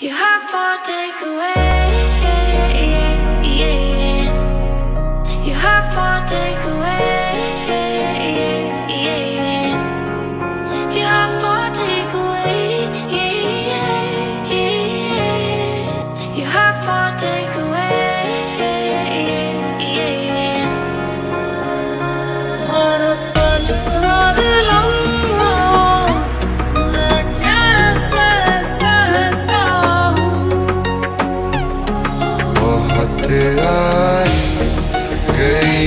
Your heart for takeaway.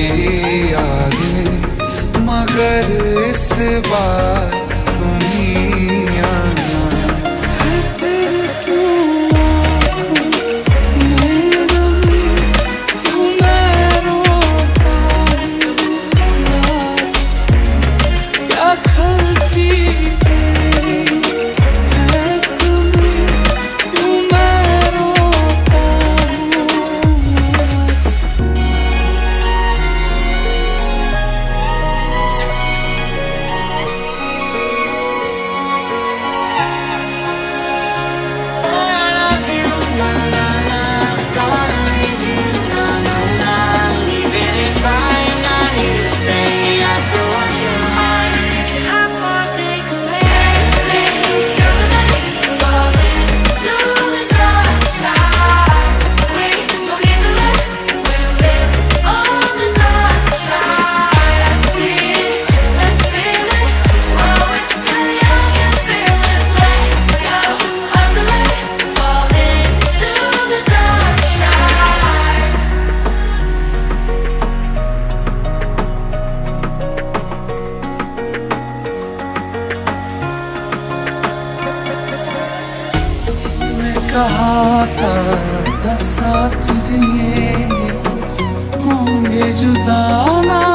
तेरी आगे मगर इस बार कहा था साथ जिएँगे होंगे जुदाना